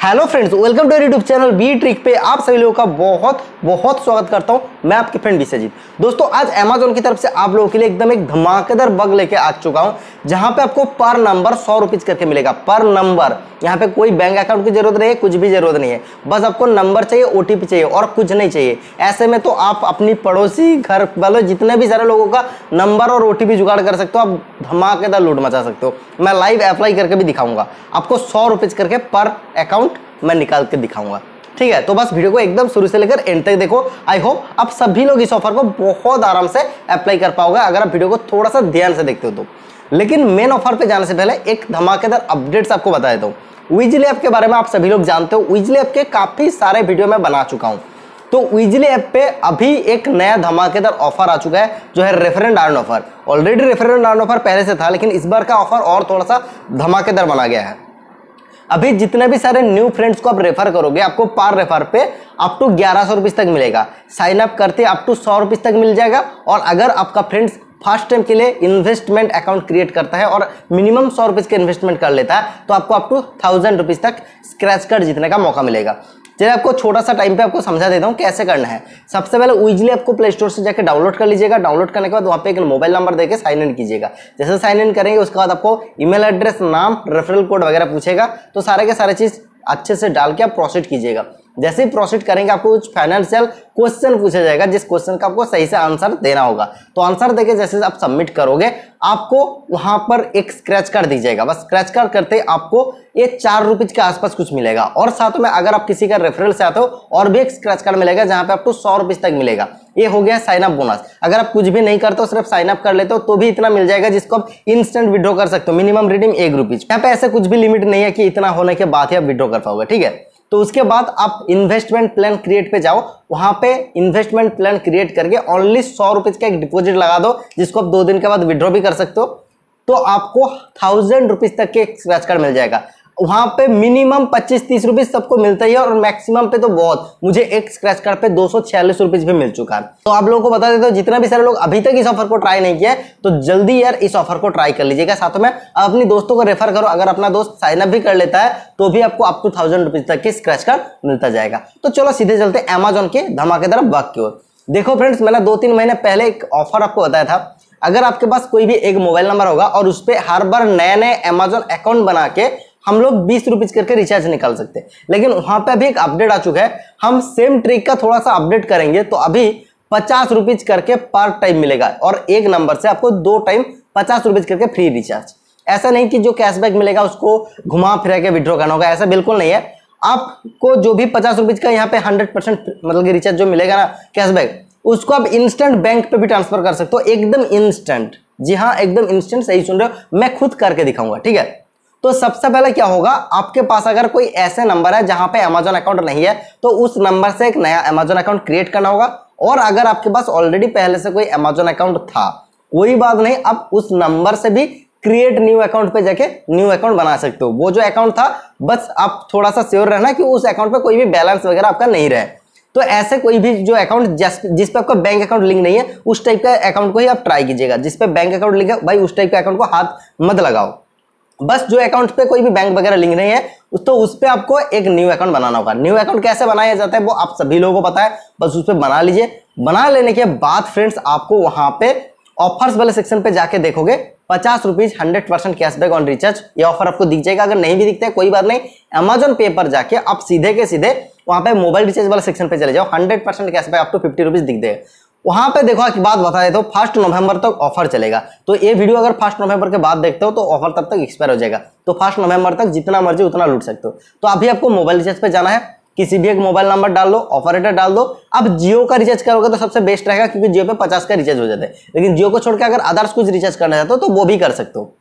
Hello friends welcome to YouTube channel B trick पे आप सभी लोगों का बहुत बहुत स्वागत करता हूँ। मैं आपके फ्रेंड विश्वजीत दोस्तों, आज अमेजोन की तरफ़ से आप लोगों के लिए एकदम एक धमाकेदार बग लेके आ चुका हूँ, जहाँ पे आपको पर नंबर सौ रुपीज़ करके मिलेगा। पर नंबर यहाँ पे कोई बैंक अकाउंट की ज़रूरत नहीं है, कुछ भी ज़रूरत नहीं है। बस आपको नंबर चाहिए ओटीपी चाहिए और कुछ नहीं चाहिए। ऐसे में तो आप अपनी पड़ोसी, घर वालों, जितने भी सारे लोगों का नंबर और ओटीपी जुगाड़ कर सकते हो, आप धमाकेदार लूट मचा सकते हो। मैं लाइव अप्लाई करके भी दिखाऊँगा। आपको सौ करके पर अकाउंट मैं निकाल के दिखाऊँगा। ठीक है? तो बस वीडियो को एकदम शुरू से लेकर एंड तक देखो। आई होप आप सभी लोग इस ऑफ़र को बहुत आराम से अप्लाई कर पाओगे, अगर आप वीडियो को थोड़ा सा ध्यान से देखते हो तो। लेकिन मेन ऑफ़र पे जाने से पहले एक धमाकेदार अपडेट्स आपको बता देता हूँ। विजली ऐप के बारे में आप सभी लोग जानते हो विजली ऐप के काफ़ी सारे वीडियो में बना चुका हूँ। तो विजली ऐप पे अभी एक नया धमाकेदार ऑफ़र आ चुका है, जो है refer and earn offer already refer and earn offer पहले से था, लेकिन इस बार का ऑफ़र और थोड़ा सा धमाकेदार बना गया है। अभी जितने भी सारे न्यू फ्रेंड्स को आप रेफर करोगे, आपको पार रेफर पे अप टू ग्यारह सौ तक मिलेगा। साइन अप करते अप टू सौ रुपीज़ तक मिल जाएगा। और अगर आपका फ्रेंड्स फ़र्स्ट टाइम के लिए इन्वेस्टमेंट अकाउंट क्रिएट करता है और मिनिमम सौ रुपीज़ का इन्वेस्टमेंट कर लेता है तो आपको अप टू थाउज़ेंड रुपीज़ तक स्क्रैच कार्ड जीतने का मौका मिलेगा। चलिए आपको छोटा सा टाइम पे आपको समझा देता हूँ कैसे करना है। सबसे पहले ईजिली आपको प्ले स्टोर से जाकर डाउनलोड कर लीजिएगा। डाउनलोड करने के बाद वहाँ पे एक मोबाइल नंबर देकर साइन इन कीजिएगा। जैसे साइन इन करेंगे, उसके बाद आपको ईमेल एड्रेस नाम रेफरल कोड वगैरह पूछेगा। तो सारे के सारे चीज़ अच्छे से डाल के आप प्रोसीड कीजिएगा। जैसे ही प्रोसीड करेंगे, आपको कुछ फाइनेंशियल क्वेश्चन पूछा जाएगा, जिस क्वेश्चन का आपको सही से आंसर देना होगा। तो आंसर देके जैसे आप सबमिट करोगे, आपको वहाँ पर एक स्क्रैच कार्ड दी जाएगा बस स्क्रैच कार्ड करते आपको ये चार रुपीज़ के आसपास कुछ मिलेगा। और साथ में अगर आप किसी का रेफरल से आते हो, और भी एक स्क्रैच कार्ड मिलेगा, जहाँ पे आपको सौ रुपीज़ तक मिलेगा। ये हो गया साइन अप बोनस अगर आप कुछ भी नहीं करते हो, सिर्फ़ साइन अप कर लेते हो तो भी इतना मिल जाएगा, जिसको आप इंस्टेंट विड्रॉ कर सकते हो। मिनिमम रिडीम एक रुपीज़ यहाँ पे ऐसे कुछ भी लिमिट नहीं है कि इतना होने के बाद ही आप विड्रॉ कर पाओगे, ठीक है? तो उसके बाद आप इन्वेस्टमेंट प्लान क्रिएट पे जाओ, वहाँ पे इन्वेस्टमेंट प्लान क्रिएट करके ओनली सौ रुपीज़ का एक डिपॉजिट लगा दो, जिसको आप दो दिन के बाद विड्रॉ भी कर सकते हो तो आपको थाउज़ेंड रुपीज़ तक के स्क्रैच कार्ड मिल जाएगा। वहाँ पे मिनिमम 25 तीस रुपीज़ सबको मिलता ही है और मैक्सिमम पे तो बहुत। मुझे एक स्क्रैच कार्ड पे दो सौ छियालीस रुपीज़ भी मिल चुका है। तो आप लोगों को बता देते हो, जितना भी सारे लोग अभी तक इस ऑफ़र को ट्राई नहीं किया तो जल्दी यार इस ऑफ़र को ट्राई कर लीजिएगा। साथ में अपनी दोस्तों को रेफर करो, अगर अपना दोस्त साइन अप भी कर लेता है तो भी आपको अप टू थाउज़ेंड रुपीज़ तक की स्क्रैच कार्ड मिलता जाएगा। तो चलो सीधे चलते अमेजोन के धमाकेदार बग की ओर। देखो फ्रेंड्स मैंने दो तीन महीने पहले एक ऑफ़र आपको बताया था। अगर आपके पास कोई भी एक मोबाइल नंबर होगा और उस पर हर बार नए नए अमेजोन अकाउंट बना के हम लोग बीस रुपीज़ करके रिचार्ज निकाल सकते हैं। लेकिन वहाँ पे अभी एक अपडेट आ चुका है। हम सेम ट्रिक का थोड़ा सा अपडेट करेंगे तो अभी पचास रुपीज़ करके पर टाइम मिलेगा और एक नंबर से आपको दो टाइम पचास रुपीज़ करके फ्री रिचार्ज ऐसा नहीं कि जो कैशबैक मिलेगा उसको घुमा फिरा के विड्रॉ करना होगा, ऐसा बिल्कुल नहीं है। आपको जो भी पचास रुपीज़ का यहाँ पे हंड्रेड परसेंट मतलब कि रिचार्ज जो मिलेगा ना कैशबैक उसको आप इंस्टेंट बैंक पे भी ट्रांसफ़र कर सकते हो। एकदम इंस्टेंट जी हाँ एकदम इंस्टेंट सही सुन रहे हो। मैं खुद करके दिखाऊँगा, ठीक है? तो सबसे पहले क्या होगा? आपके पास अगर कोई ऐसे नंबर है जहाँ पे अमेजोन अकाउंट नहीं है तो उस नंबर से एक नया अमेजोन अकाउंट क्रिएट करना होगा। और अगर आपके पास ऑलरेडी पहले से कोई अमेजोन अकाउंट था कोई बात नहीं अब उस नंबर से भी क्रिएट न्यू अकाउंट पे जाके न्यू अकाउंट बना सकते हो। वो जो अकाउंट था बस आप थोड़ा सा श्योर रहना कि उस अकाउंट पे कोई भी बैलेंस वगैरह आपका नहीं रहे। तो ऐसे कोई भी जो अकाउंट जिस, जिस पे आपका बैंक अकाउंट लिंक नहीं है उस टाइप का अकाउंट को ही आप ट्राई कीजिएगा। जिस पे बैंक अकाउंट लिंक है भाई उस टाइप के अकाउंट को हाथ मत लगाओ। बस जो अकाउंट पे कोई भी बैंक वगैरह लिंक नहीं है तो उस पर आपको एक न्यू अकाउंट बनाना होगा। न्यू अकाउंट कैसे बनाया जाता है, वो आप सभी लोगों को पता है। बस उस पर बना लीजिए। बना लेने के बाद फ्रेंड्स आपको वहाँ पे ऑफर्स वाले सेक्शन पे जाके देखोगे। पचास rupees hundred percent cashback on recharge ये ऑफ़र आपको दिख जाएगा। अगर नहीं भी दिखता है, कोई बात नहीं। अमेजोन पे पर जाके आप सीधे के सीधे वहाँ पे मोबाइल रिचार्ज वाले सेक्शन पे चले जाओ। हंड्रेड परसेंट कैशबैक आप टू फिफ्टी रुपीज़ दिख देगा वहाँ पे देखो की बात बता देते हो फ़र्स्ट नवंबर तक ऑफ़र चलेगा। तो ये वीडियो अगर फ़र्स्ट नवंबर के बाद देखते हो तो ऑफ़र तब तक एक्सपायर हो जाएगा। तो फ़र्स्ट नवंबर तक जितना मर्ज़ी उतना लूट सकते हो। तो अभी आपको मोबाइल रिचार्ज पे जाना है, किसी भी एक मोबाइल नंबर डाल दो ऑपरेटर डाल दो। अब जियो का रिचार्ज करोगे तो सबसे बेस्ट रहेगा, क्योंकि जियो पे पचास का रिचार्ज हो जाता है। लेकिन जियो को छोड़ के अगर अदर्स कुछ रिचार्ज करना चाहते हो तो वो भी कर सकते हो।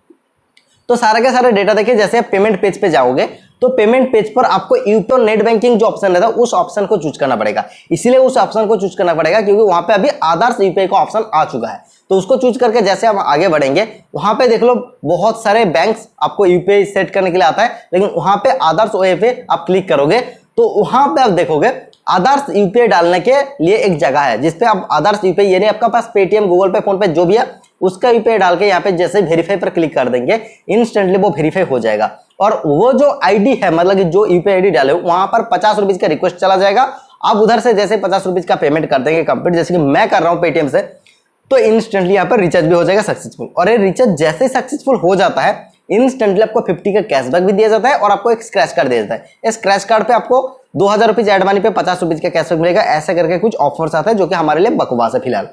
तो सारे के सारे डेटा देखिए, जैसे आप पेमेंट पेज पे जाओगे तो पेमेंट पेज पर आपको यूपीओ नेट बैंकिंग जो ऑप्शन रहता है, उस ऑप्शन को चूज़ करना पड़ेगा। इसीलिए उस ऑप्शन को चूज़ करना पड़ेगा, क्योंकि वहाँ पे अभी आदर्श यूपीआई का ऑप्शन आ चुका है। तो उसको चूज़ करके जैसे हम आगे बढ़ेंगे, वहाँ पे देख लो, बहुत सारे बैंक्स आपको यूपीआई सेट करने के लिए आता है, लेकिन वहाँ पे आदर्श पे आप क्लिक करोगे तो वहाँ पे आप देखोगे आदर्श यूपीआई डालने के लिए एक जगह है जिसपे आप आदर्श यूपीआई यानी आपका पास Paytm Google Pay PhonePe जो भी है, उसका यूपीआई डाल के यहाँ पे जैसे वेरीफाई पर क्लिक कर देंगे इंस्टेंटली वो वेरीफाई हो जाएगा। और वो जो आईडी है मतलब कि जो यूपीआई आईडी डाले, वहाँ पर पचास रुपीज़ का रिक्वेस्ट चला जाएगा। आप उधर से जैसे पचास रुपीज़ का पेमेंट कर देंगे कंप्लीट जैसे कि मैं कर रहा हूँ पेटीएम से तो इंस्टेंटली यहाँ पर रिचार्ज भी हो जाएगा सक्सेसफुल और ये रिचार्ज जैसे सक्सेसफुल हो जाता है इंस्टेंटली आपको 50 का कैशबैक भी दिया जाता है और आपको एक स्क्रैच कार्ड दिया जाता है। स्क्रैच कार्ड पे आपको दो हज़ार रुपीज़ एड मनी पे पचास रुपीज़ का कैशबैक मिलेगा, ऐसे करके कुछ ऑफर्स आता है जो कि हमारे लिए बकवास है फ़िलहाल।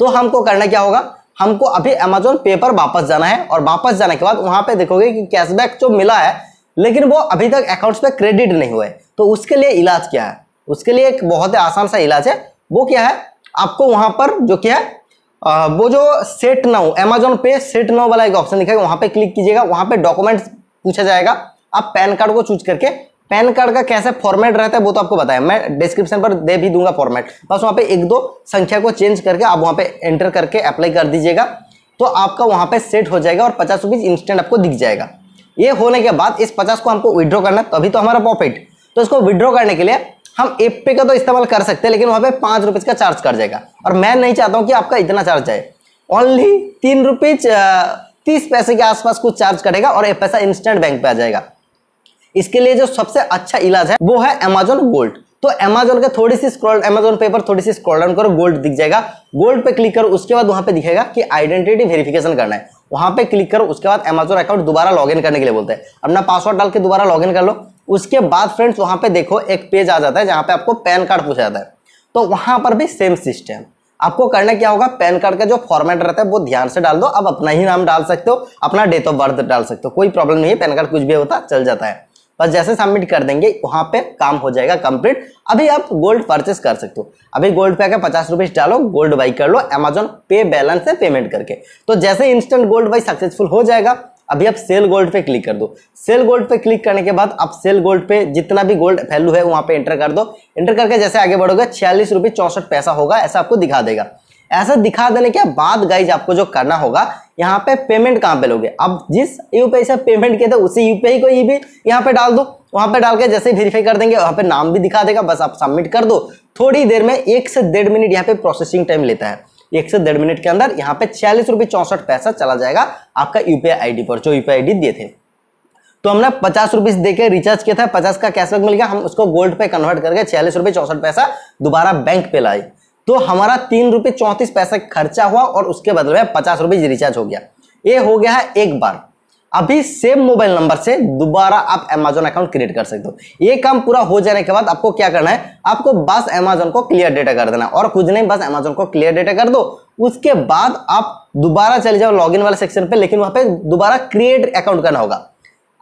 तो हमको करना क्या होगा? हमको अभी अमेजोन पे पर वापस जाना है और वापस जाने के बाद वहाँ पे देखोगे कि कैशबैक जो मिला है लेकिन वो अभी तक अकाउंट्स पे क्रेडिट नहीं हुए। तो उसके लिए इलाज क्या है? उसके लिए एक बहुत ही आसान सा इलाज है। वो क्या है? आपको वहाँ पर जो क्या है आ, वो जो set now Amazon Pay set now वाला एक ऑप्शन दिखाएगा। वहाँ पे क्लिक कीजिएगा। वहाँ पे डॉक्यूमेंट्स पूछा जाएगा। आप पैन कार्ड को चूज़ करके पैन कार्ड का कैसे फॉर्मेट रहता है, वो तो आपको बताया। मैं डिस्क्रिप्शन पर दे भी दूँगा फॉर्मेट बस वहाँ पे एक दो संख्या को चेंज करके आप वहाँ पे एंटर करके अप्लाई कर दीजिएगा। तो आपका वहाँ पे सेट हो जाएगा और पचास रुपीज़ इंस्टेंट आपको दिख जाएगा। ये होने के बाद इस पचास को हमको विड्रॉ करना तभी तो हमारा प्रॉफिट तो इसको विड्रॉ करने के लिए हम एप पे का तो इस्तेमाल कर सकते हैं, लेकिन वहाँ पे पाँच रुपीज़ का चार्ज कर जाएगा। और मैं नहीं चाहता हूँ कि आपका इतना चार्ज जाए ओनली तीन रुपीज़ तीस पैसे के आसपास कुछ चार्ज करेगा और ये पैसा इंस्टेंट बैंक पे आ जाएगा। इसके लिए जो सबसे अच्छा इलाज है, वो है अमेजोन गोल्ड तो अमेजोन के थोड़ी सी स्क्रॉल अमेजोन पेपर थोड़ी सी स्क्रॉल डाउन करो गोल्ड दिख जाएगा। गोल्ड पे क्लिक करो, उसके बाद वहाँ पे दिखेगा कि आइडेंटिटी वेरिफिकेशन करना है। वहाँ पे क्लिक करो, उसके बाद अमेजोन अकाउंट दोबारा लॉगिन करने के लिए बोलते हैं। अपना पासवर्ड डाल के दोबारा लॉगिन कर लो। उसके बाद फ्रेंड्स वहाँ पे देखो, एक पेज आ जाता है जहाँ पे आपको पैन कार्ड पूछा जाता है। तो वहाँ पर भी सेम सिस्टम आपको करना क्या होगा पैन कार्ड का जो फॉर्मेट रहता है, वो ध्यान से डाल दो। अब अपना ही नाम डाल सकते हो, अपना डेट ऑफ़ बर्थ डाल सकते हो। कोई प्रॉब्लम नहीं है पैन कार्ड कुछ भी होता, चल जाता है। बस जैसे सबमिट कर देंगे, वहाँ पे काम हो जाएगा कंप्लीट अभी आप गोल्ड परचेस कर सकते हो। अभी गोल्ड पे आकर पचास रुपए डालो गोल्ड बाई कर लो अमेजोन पे बैलेंस से पेमेंट करके। तो जैसे इंस्टेंट गोल्ड बाई सक्सेसफुल हो जाएगा, अभी आप सेल गोल्ड पे क्लिक कर दो। सेल गोल्ड पे क्लिक करने के बाद आप सेल गोल्ड पे जितना भी गोल्ड वैल्यू है, वहाँ पे एंटर कर दो। एंटर करके जैसे आगे बढ़ोगे, छियालीस रुपये चौसठ पैसा होगा, ऐसा आपको दिखा देगा। ऐसा दिखा देने के बाद गाइज़ आपको जो करना होगा, यहाँ पे पेमेंट कहाँ पे लोगे? अब जिस यूपीआई से पेमेंट किया था, उसी यूपीआई को ही भी यहाँ पे डाल दो। वहाँ पे डाल के जैसे वेरीफाई कर देंगे, वहाँ पे नाम भी दिखा देगा, बस आप सबमिट कर दो। थोड़ी देर में एक से डेढ़ मिनट यहाँ पे प्रोसेसिंग टाइम लेता है। एक से डेढ़ मिनट के अंदर यहाँ पे छियालीस रुपये चौसठ पैसा चला जाएगा आपका यूपीआई आईडी पर, जो यूपीआई आईडी दिए थे। तो हमने पचास रुपीज़ देके रिचार्ज किया था। पचास का कैशबैक मिल गया। हम उसको गोल्ड पे कन्वर्ट करके छियालीस रुपये चौसठ पैसा दोबारा बैंक पे लाए। तो हमारा तीन रुपये चौंतीस पैसा खर्चा हुआ और उसके बदले में पचास रुपये रिचार्ज हो गया। ये हो गया है एक बार। अभी सेम मोबाइल नंबर से दोबारा आप अमेजोन अकाउंट क्रिएट कर सकते हो। ये काम पूरा हो जाने के बाद आपको क्या करना है? आपको बस अमेजोन को क्लियर डेटा कर देना और कुछ नहीं, बस अमेजोन को क्लियर डेटा कर दो। उसके बाद आप दोबारा चले जाओ लॉगिन वाले सेक्शन पे, लेकिन वहाँ पे दोबारा क्रिएट अकाउंट करना होगा।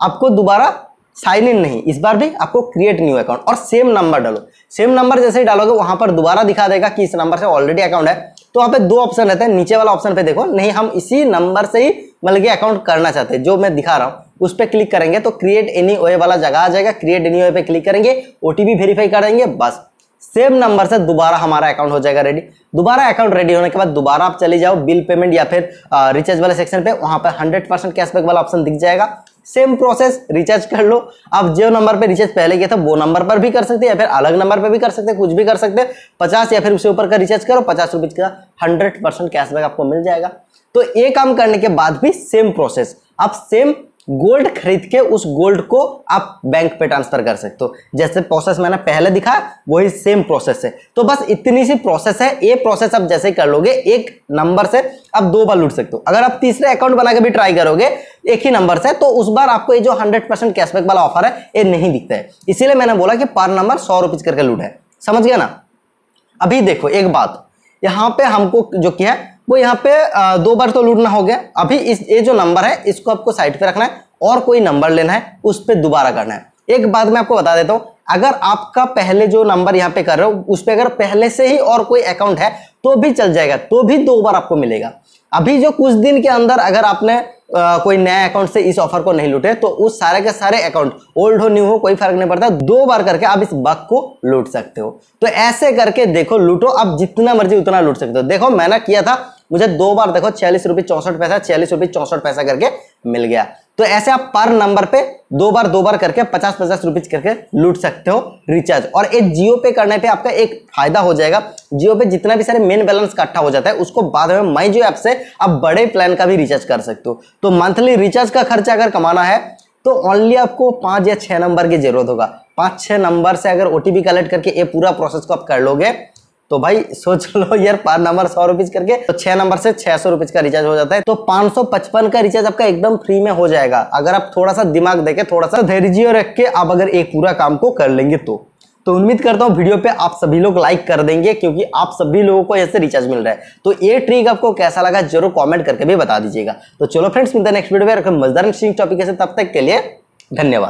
आपको दोबारा साइन इन नहीं। इस बार भी आपको क्रिएट न्यू अकाउंट और सेम नंबर डालो। सेम नंबर जैसे ही डालोगे, वहाँ पर दोबारा दिखा देगा कि इस नंबर से ऑलरेडी अकाउंट है। तो वहाँ पे दो ऑप्शन रहते हैं। नीचे वाला ऑप्शन पे देखो। नहीं, हम इसी नंबर से ही मतलब कि अकाउंट करना चाहते हैं। जो मैं दिखा रहा हूँ, उस पर क्लिक करेंगे तो क्रिएट एनी ओए वाला जगह आ जाएगा। क्रिएट एनी ओए पे क्लिक करेंगे ओटीपी वेरीफाई करेंगे बस। सेम नंबर से दोबारा हमारा अकाउंट हो जाएगा रेडी दोबारा अकाउंट रेडी होने के बाद दोबारा आप चले जाओ बिल पेमेंट या फिर रिचार्ज वाले सेक्शन पे, वहाँ पर हंड्रेड परसेंट कैशबैक वाला ऑप्शन दिख जाएगा। सेम प्रोसेस रिचार्ज कर लो। आप जो नंबर पे रिचार्ज पहले किया था, वो नंबर पर भी कर सकते हैं या फिर अलग नंबर पर भी कर सकते हैं, कुछ भी कर सकते हैं। पचास या फिर उससे ऊपर का रिचार्ज करो, पचास का हंड्रेड परसेंट कैशबैक आपको मिल जाएगा। तो ये काम करने के बाद भी सेम प्रोसेस आप सेम गोल्ड खरीद के उस गोल्ड को आप बैंक पे ट्रांसफ़र कर सकते हो। जैसे प्रोसेस मैंने पहले दिखा, वही सेम प्रोसेस है। तो बस इतनी सी प्रोसेस है। ये प्रोसेस आप जैसे कर लोगे, एक नंबर से आप दो बार लूट सकते हो। अगर आप तीसरे अकाउंट बना के भी ट्राई करोगे, एक ही नंबर से तो उस बार आपको ये जो हंड्रेड परसेंट कैशबैक वाला ऑफ़र है, ये नहीं दिखता है। इसीलिए मैंने बोला कि पर नंबर सौ रुपीज़ करके लूट है। समझ गया ना? अभी देखो, एक बात। यहाँ पे हमको जो किया वो यहाँ पे दो बार तो लूटना हो गया। अभी इस ये जो नंबर है इसको आपको साइड पे रखना है और कोई नंबर लेना है उस पर दोबारा करना है। एक बात मैं आपको बता देता हूँ अगर आपका पहले जो नंबर यहाँ पे कर रहे हो उस पर अगर पहले से ही और कोई अकाउंट है तो भी चल जाएगा तो भी दो बार आपको मिलेगा। अभी जो कुछ दिन के अंदर अगर आपने आ, कोई नया अकाउंट से इस ऑफ़र को नहीं लूटे तो उस सारे के सारे अकाउंट ओल्ड हो न्यू हो कोई फ़र्क नहीं पड़ता दो बार करके आप इस बग को लूट सकते हो। तो ऐसे करके देखो लूटो आप जितना मर्ज़ी उतना लूट सकते हो। देखो मैंने किया था मुझे दो बार देखो छियालीस रुपये चौसठ पैसा, छियालीस रुपये चौसठ पैसा करके मिल गया। तो ऐसे आप पर नंबर पे दो बार दो बार करके पचास पचास रुपीज़ करके लूट सकते हो रिचार्ज। और एक जियो पे करने पे आपका एक फ़ायदा हो जाएगा। जियो पे जितना भी सारे मेन बैलेंस इकट्ठा हो जाता है, उसको बाद में माई जियो ऐप से आप बड़े प्लान का भी रिचार्ज कर सकते हो। तो मंथली रिचार्ज का खर्चा अगर कमाना है तो ओनली आपको पाँच या छः नंबर की ज़रूरत होगा। पाँच छः नंबर से अगर ओटीपी कलेक्ट करके ये पूरा प्रोसेस को आप कर लोगे तो भाई, सोच लो यार पार नंबर सौ रुपीज़ करके तो छह नंबर से छह सौ रुपीज़ का रिचार्ज हो जाता है। तो पाँच सौ पचपन का रिचार्ज आपका एकदम फ्री में हो जाएगा। अगर आप थोड़ा सा दिमाग देके थोड़ा सा धैर्य रख के आप अगर एक पूरा काम को कर लेंगे तो। तो उम्मीद करता हूँ वीडियो पे आप सभी लोग लाइक कर देंगे, क्योंकि आप सभी लोगों को ऐसे रिचार्ज मिल रहा है। तो ये ट्रिक आपको कैसा लगा, ज़रूर कमेंट करके भी बता दीजिएगा। तो चलो फ्रेंड्स मिलते हैं नेक्स्ट वीडियो में मजदार टॉपिक तब तक के लिए धन्यवाद।